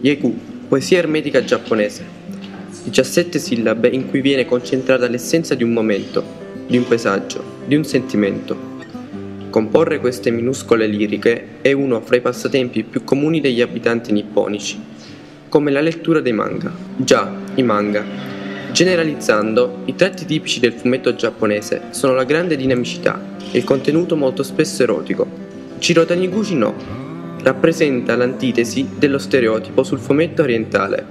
Yeiku, poesia ermetica giapponese. 17 sillabe in cui viene concentrata l'essenza di un momento, di un paesaggio, di un sentimento. Comporre queste minuscole liriche è uno fra i passatempi più comuni degli abitanti nipponici, come la lettura dei manga. Già, i manga. Generalizzando, i tratti tipici del fumetto giapponese sono la grande dinamicità e il contenuto molto spesso erotico. Jiro Taniguchi no, rappresenta l'antitesi dello stereotipo sul fumetto orientale,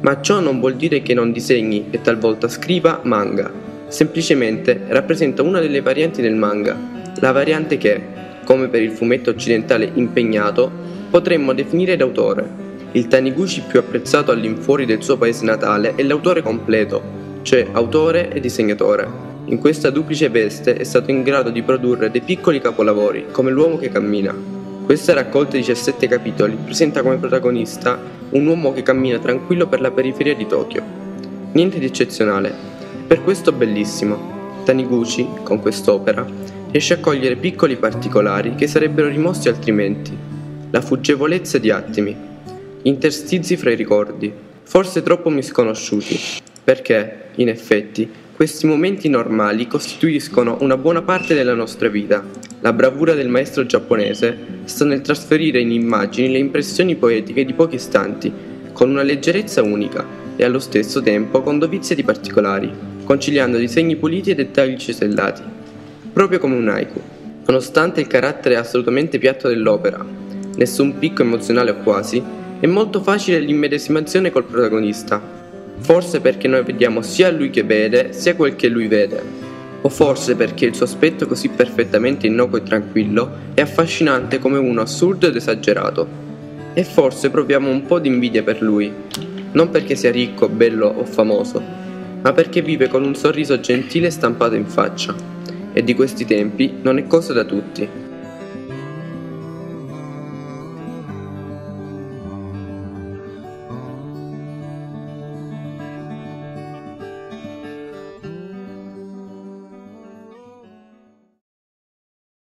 ma ciò non vuol dire che non disegni e talvolta scriva manga, semplicemente rappresenta una delle varianti del manga, la variante che, come per il fumetto occidentale impegnato, potremmo definire d'autore. Il Taniguchi più apprezzato all'infuori del suo paese natale è l'autore completo, cioè autore e disegnatore. In questa duplice veste è stato in grado di produrre dei piccoli capolavori, come L'uomo che cammina, questa raccolta di 17 capitoli presenta come protagonista un uomo che cammina tranquillo per la periferia di Tokyo. Niente di eccezionale, per questo bellissimo. Taniguchi, con quest'opera, riesce a cogliere piccoli particolari che sarebbero rimossi altrimenti. La fuggevolezza di attimi, gli interstizi fra i ricordi, forse troppo misconosciuti, perché, in effetti, questi momenti normali costituiscono una buona parte della nostra vita. La bravura del maestro giapponese sta nel trasferire in immagini le impressioni poetiche di pochi istanti, con una leggerezza unica e allo stesso tempo con dovizia di particolari, conciliando disegni puliti e dettagli cesellati, proprio come un haiku. Nonostante il carattere assolutamente piatto dell'opera, nessun picco emozionale o quasi, è molto facile l'immedesimazione col protagonista, Forse perché noi vediamo sia lui che vede, sia quel che lui vede. O forse perché il suo aspetto così perfettamente innocuo e tranquillo è affascinante come uno assurdo ed esagerato. E forse proviamo un po' di invidia per lui, non perché sia ricco, bello o famoso, ma perché vive con un sorriso gentile stampato in faccia. E di questi tempi non è cosa da tutti.